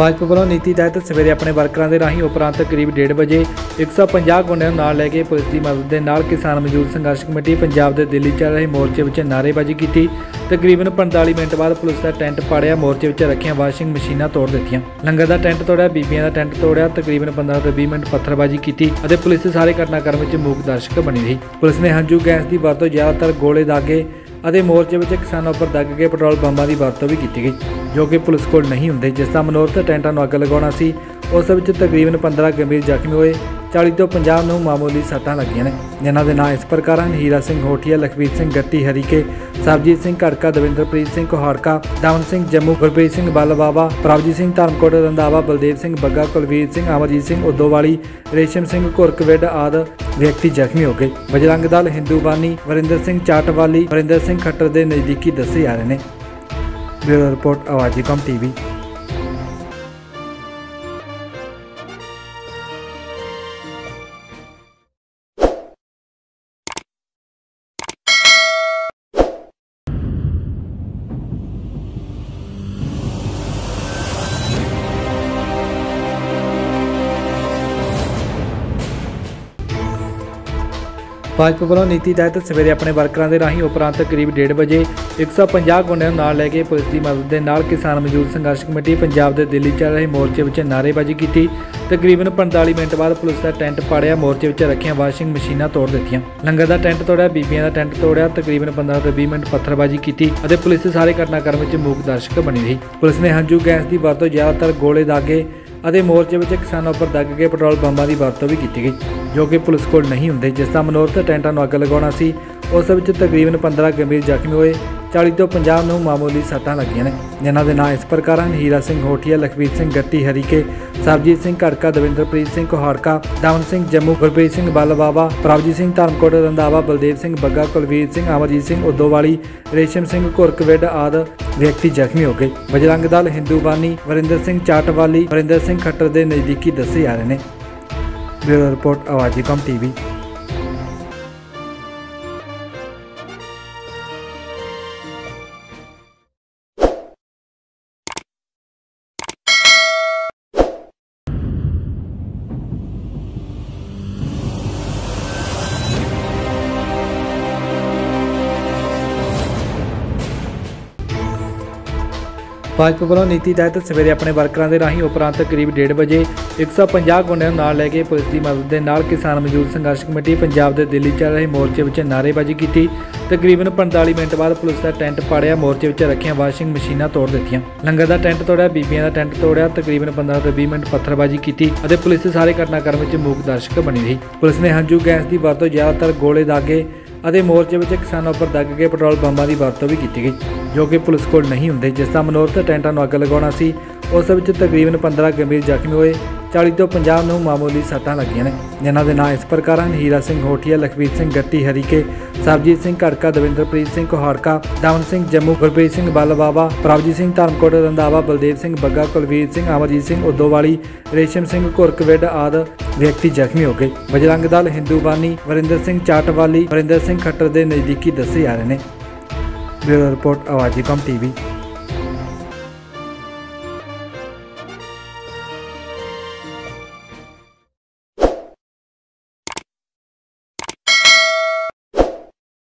ਭਾਜਪਾ ਵੱਲੋਂ ਨੀਤੀ ਤਹਿਤ ਸਵੇਰੇ ਆਪਣੇ ਵਰਕਰਾਂ ਦੇ ਰਾਹੀਂ ਉਪਰੰਤ ਕਰੀਬ 1:30 ਵਜੇ 150 ਗੁੰਡਿਆਂ ਨੂੰ ਨਾਲ ਲੈ ਕੇ ਪੁਲਿਸ ਦੀ ਮਦਦ ਦੇ ਨਾਲ ਕਿਸਾਨ ਮਜ਼ਦੂਰ ਸੰਘਰਸ਼ ਕਮੇਟੀ ਪੰਜਾਬ ਦੇ ਦਿੱਲੀ ਚੱਲ ਰਹੇ ਮੋਰਚੇ ਵਿੱਚ ਨਾਰੇਬਾਜ਼ੀ ਕੀਤੀ। ਤਕਰੀਬਨ 45 ਮਿੰਟ ਬਾਅਦ ਪੁਲਿਸ ਦਾ ਟੈਂਟ ਪਾੜਿਆ, ਮੋਰਚੇ ਵਿੱਚ ਰੱਖੀਆਂ ਵਾਸ਼ਿੰਗ ਮਸ਼ੀਨਾਂ ਤੋੜ ਦਿੱਤੀਆਂ। ਲੰਗਰ ਦਾ ਟੈਂਟ ਤੋੜਿਆ, ਬੀਬੀਆਂ ਦਾ ਟੈਂਟ ਤੋੜਿਆ, ਤਕਰੀਬਨ 15 ਤੋਂ 20 ਮਿੰਟ ਪੱਥਰਬਾਜ਼ੀ ਕੀਤੀ ਅਤੇ ਪੁਲਿਸ ਸਾਰੇ ਘਟਨਾਕ੍ਰਮ ਵਿੱਚ ਮੂਕ ਦਰਸ਼ਕ ਬਣੀ ਰਹੀ। ਪੁਲਿਸ ਨੇ ਹੰਝੂ ਗੈਸ ਦੀ ਵਰਤੋਂ ਜ਼ਿਆਦਾਤਰ ਗੋਲੇ ਦਾਗੇ ਅਤੇ ਮੋਰਚੇ ਵਿੱਚ ਕਿਸਾਨਾਂ ਉੱਪਰ ਦੱਗ ਕੇ ਪੈਟਰੋਲ ਬੰਬਾਂ ਦੀ ਵਰਤੋਂ ਵੀ ਕੀਤੀ ਗਈ, ਜੋ ਕਿ ਪੁਲਿਸ ਕੋਲ ਨਹੀਂ ਹੁੰਦੇ, ਜਿਸ ਦਾ ਮਨੋਰਥ ਟੈਂਟਾਂ ਨੂੰ ਅੱਗ ਲਗਾਉਣਾ ਸੀ। ਉਸ ਵਿੱਚ ਤਕਰੀਬਨ 15 ਗੰਭੀਰ ਜ਼ਖਮੀ ਹੋਏ 40 ਤੋਂ 50 ਨੂੰ ਮਾਮੂਲੀ ਸੱਟਾਂ ਲੱਗੀਆਂ ਨੇ। ਜਿਨ੍ਹਾਂ ਦੇ ਨਾਂ ਇਸ ਪ੍ਰਕਾਰ ਹਨ ਹੀਰਾ ਸਿੰਘ ਹੋਠੀਆ ਲਖਵੀਰ ਸਿੰਘ ਗੱਟੀ, ਹਰੀਕੇ, ਸਰਬਜੀਤ ਸਿੰਘ ਘੜਕਾ, ਦਵਿੰਦਰਪ੍ਰੀਤ ਸਿੰਘ ਕੋਹਾੜਕਾ, ਦਮਨ ਸਿੰਘ ਜੰਮੂ, ਗੁਰਪ੍ਰੀਤ ਸਿੰਘ ਬਲਵਾਵਾ, ਪ੍ਰਭਜੀਤ ਸਿੰਘ ਧਰਮਕੋਟ ਰੰਦਾਵਾ ਬਲਦੇਵ ਸਿੰਘ ਬੱਗਾ, ਕੁਲਵੀਰ ਸਿੰਘ, ਅਮਰਜੀਤ ਸਿੰਘ ਉਦੋਵਾਲੀ, ਰੇਸ਼ਮ ਸਿੰਘ ਘੁਰਕਵਿੱਡ ਆਦ ਵਿਅਕਤੀ ਜ਼ਖਮੀ ਹੋ ਗਏ। ਬਜਰੰਗ ਦਲ ਹਿੰਦੂਬਾਨੀ ਵਰਿੰਦਰ ਸਿੰਘ ਚਾਟਵਾਲੀ, ਵਰਿੰਦਰ ਸਿੰਘ ਖੱਟਰ ਦੇ ਨਜ਼ਦੀਕੀ ਦੱਸੇ ਜਾ ਰਹੇ ਨੇ। ਬਿਊਰੋ ਰਿਪੋਰਟ, ਆਵਾਜ਼ੀ ਕਮ ਟੀਵੀ। ਭਾਜਪਾ ਵੱਲੋਂ ਨੀਤੀ ਤਹਿਤ ਸਵੇਰੇ ਆਪਣੇ ਵਰਕਰਾਂ ਦੇ ਰਾਹੀਂ ਉਪਰੰਤ ਕਰੀਬ 1:30 ਵਜੇ 150 ਗੁੰਡਿਆਂ ਨੂੰ ਨਾਲ ਲੈ ਕੇ ਪੁਲਿਸ ਦੀ ਮਦਦ ਦੇ ਨਾਲ ਕਿਸਾਨ ਮਜ਼ਦੂਰ ਸੰਘਰਸ਼ ਕਮੇਟੀ ਪੰਜਾਬ ਦੇ ਦਿੱਲੀ ਚੱਲ ਰਹੇ ਮੋਰਚੇ ਵਿੱਚ ਨਾਰੇਬਾਜ਼ੀ ਕੀਤੀ। ਤਕਰੀਬਨ 45 ਮਿੰਟ ਬਾਅਦ ਪੁਲਿਸ ਦਾ ਟੈਂਟ ਪਾੜਿਆ। ਮੋਰਚੇ ਵਿੱਚ ਰੱਖੀਆਂ ਵਾਸ਼ਿੰਗ ਮਸ਼ੀਨਾਂ ਤੋੜ ਦਿੱਤੀਆਂ। ਲੰਗਰ ਦਾ ਟੈਂਟ ਤੋੜਿਆ, ਬੀਬੀਆਂ ਦਾ ਟੈਂਟ ਤੋੜਿਆ, ਤਕਰੀਬਨ 15 ਤੋਂ 20 ਮਿੰਟ ਪੱਥਰਬਾਜ਼ੀ ਕੀਤੀ ਅਤੇ ਪੁਲਿਸ ਸਾਰੇ ਘਟਨਾਕ੍ਰਮ ਵਿੱਚ ਮੂਕ ਦਰਸ਼ਕ ਬਣੀ ਰਹੀ। ਪੁਲਿਸ ਨੇ ਹੰਝੂ ਗੈਸ ਦੀ ਵਰਤੋਂ ਜ਼ਿਆਦਾਤਰ ਗੋਲੇ ਦਾਗੇ ਅਤੇ ਮੋਰਚੇ ਵਿੱਚ ਕਿਸਾਨਾਂ ਉੱਪਰ ਦੱਗ ਕੇ ਪੈਟਰੋਲ ਬੰਬਾਂ ਦੀ ਵਰਤੋਂ ਵੀ ਕੀਤੀ ਗਈ। ਜੋ ਕਿ ਪੁਲਿਸ ਕੋਲ ਨਹੀਂ ਹੁੰਦੇ। ਜਿਸ ਦਾ ਮਨੋਰਥ ਟੈਂਟਾਂ ਨੂੰ ਅੱਗ ਲਗਾਉਣਾ ਸੀ, ਉਸ ਵਿੱਚ ਤਕਰੀਬਨ 15 ਗੰਭੀਰ ਜ਼ਖਮੀ ਹੋਏ 40 ਤੋਂ 50 ਨੂੰ ਮਾਮੂਲੀ ਸੱਟਾਂ ਲੱਗੀਆਂ ਨੇ। ਜਿਨ੍ਹਾਂ ਦੇ ਨਾਂ ਇਸ ਪ੍ਰਕਾਰ ਹਨ ਹੀਰਾ ਸਿੰਘ ਹੋਠੀਆ, ਲਖਵੀਰ ਸਿੰਘ ਗੱਟੀ, ਹਰੀਕੇ, ਸਰਬਜੀਤ ਸਿੰਘ ਘੜਕਾ, ਦਵਿੰਦਰਪ੍ਰੀਤ ਸਿੰਘ ਕੋਹਾੜਕਾ, ਦਮਨ ਸਿੰਘ ਜੰਮੂ, ਗੁਰਪ੍ਰੀਤ ਸਿੰਘ ਬਲਵਾਵਾ, ਪ੍ਰਭਜੀਤ ਸਿੰਘ ਧਰਮਕੋਟ ਰੰਦਾਵਾ ਬਲਦੇਵ ਸਿੰਘ ਬੱਗਾ, ਕੁਲਵੀਰ ਸਿੰਘ, ਅਮਰਜੀਤ ਸਿੰਘ ਉਦੋਵਾਲੀ, ਰੇਸ਼ਮ ਸਿੰਘ ਘੁਰਕਵਿੱਡ ਆਦ ਵਿਅਕਤੀ ਜ਼ਖਮੀ ਹੋ ਗਏ। ਬਜਰੰਗ ਦਲ ਹਿੰਦੂਬਾਨੀ ਵਰਿੰਦਰ ਸਿੰਘ ਚਾਟਵਾਲੀ, ਵਰਿੰਦਰ ਸਿੰਘ ਖੱਟਰ ਦੇ ਨਜ਼ਦੀਕੀ ਦੱਸੇ ਜਾ ਰਹੇ ਨੇ। Trailer Report Awajicom TV Bhajpa ਵੱਲੋਂ ਨੀਤੀ ਤਹਿਤ ਸਵੇਰੇ ਆਪਣੇ ਵਰਕਰਾਂ ਦੇ ਰਾਹੀਂ ਉਪਰੰਤ ਕਰੀਬ 1:30 ਵਜੇ 150 ਗੁੰਡਿਆਂ ਨੂੰ ਨਾਲ ਲੈ ਕੇ ਪੁਲਿਸ ਦੀ ਮਦਦ ਦੇ ਨਾਲ ਕਿਸਾਨ ਮਜ਼ਦੂਰ ਸੰਘਰਸ਼ ਕਮੇਟੀ ਪੰਜਾਬ ਦੇ ਦਿੱਲੀ ਚੱਲ ਰਹੇ ਮੋਰਚੇ ਵਿੱਚ ਨਾਅਰੇਬਾਜ਼ੀ ਕੀਤੀ। ਤਕਰੀਬਨ 45 ਮਿੰਟ ਬਾਅਦ ਪੁਲਿਸ ਦਾ ਟੈਂਟ ਪਾੜਿਆ, ਮੋਰਚੇ ਵਿੱਚ ਰੱਖੀਆਂ ਵਾਸ਼ਿੰਗ ਮਸ਼ੀਨਾਂ ਤੋੜ ਦਿੱਤੀਆਂ। ਲੰਗਰ ਦਾ ਟੈਂਟ ਤੋੜਿਆ, ਬੀਬੀਆਂ ਦਾ ਟੈਂਟ ਤੋੜਿਆ, ਤਕਰੀਬਨ 15 ਤੋਂ 20 ਮਿੰਟ ਪੱਥਰਬਾਜ਼ੀ ਕੀਤੀ ਅਤੇ ਪੁਲਿਸ ਸਾਰੇ ਘਟਨਾਕ੍ਰਮ ਵਿੱਚ ਮੂਕ ਦਰਸ਼ਕ ਬਣੀ ਰਹੀ। ਪੁਲਿਸ ਨੇ ਹੰਝੂ ਗੈਸ ਦੀ ਵਰਤੋਂ ਜ਼ਿਆਦਾਤਰ ਗੋਲੇ ਦਾਗੇ ਅਤੇ ਮੋਰਚੇ ਵਿੱਚ ਕਿਸਾਨਾਂ ਉੱਪਰ ਦੱਗ ਕੇ ਪੈਟਰੋਲ ਬੰਬਾਂ ਦੀ ਵਰਤੋਂ ਵੀ ਕੀਤੀ ਗਈ, ਜੋ ਕਿ ਪੁਲਿਸ ਕੋਲ ਨਹੀਂ ਹੁੰਦੇ, ਜਿਸ ਦਾ ਮਨੋਰਥ ਟੈਂਟਾਂ ਨੂੰ ਅੱਗ ਲਗਾਉਣਾ ਸੀ। ਉਸ ਵਿੱਚ ਤਕਰੀਬਨ 15 ਗੰਭੀਰ ਜ਼ਖਮੀ ਹੋਏ 40 ਤੋਂ 50 ਨੂੰ ਮਾਮੂਲੀ ਸੱਟਾਂ ਲੱਗੀਆਂ ਨੇ। ਜਿਨ੍ਹਾਂ ਦੇ ਨਾਂ ਇਸ ਪ੍ਰਕਾਰ ਹਨ ਹੀਰਾ ਸਿੰਘ ਹੋਠੀਆ ਲਖਵੀਰ ਸਿੰਘ ਗੱਟੀ, ਹਰੀਕੇ, ਸਰਬਜੀਤ ਸਿੰਘ ਘੜਕਾ, ਦਵਿੰਦਰਪ੍ਰੀਤ ਸਿੰਘ ਕੋਹਾੜਕਾ, ਦਮਨ ਸਿੰਘ ਜੰਮੂ, ਗੁਰਪ੍ਰੀਤ ਸਿੰਘ ਬਾਲਬਾਵਾ ਪ੍ਰਭਜੀਤ ਸਿੰਘ ਧਰਮਕੋਟ ਰੰਦਾਵਾ ਬਲਦੇਵ ਸਿੰਘ ਬੱਗਾ, ਕੁਲਵੀਰ ਸਿੰਘ, ਅਮਰਜੀਤ ਸਿੰਘ ਉਦੋਵਾਲੀ, ਰੇਸ਼ਮ ਸਿੰਘ ਘੁਰਕਵਿੱਡ ਆਦ ਵਿਅਕਤੀ ਜ਼ਖਮੀ ਹੋ ਗਏ। ਬਜਰੰਗ ਦਲ ਹਿੰਦੂਬਾਨੀ ਵਰਿੰਦਰ ਸਿੰਘ ਚਾਟਵਾਲੀ, ਵਰਿੰਦਰ ਸਿੰਘ ਖੱਟਰ ਦੇ ਨਜ਼ਦੀਕੀ ਦੱਸੇ ਜਾ ਰਹੇ ਨੇ। ਬਿਊਰੋ ਰਿਪੋਰਟ, ਆਵਾਜ਼ੀ ਕਮ ਟੀਵੀ।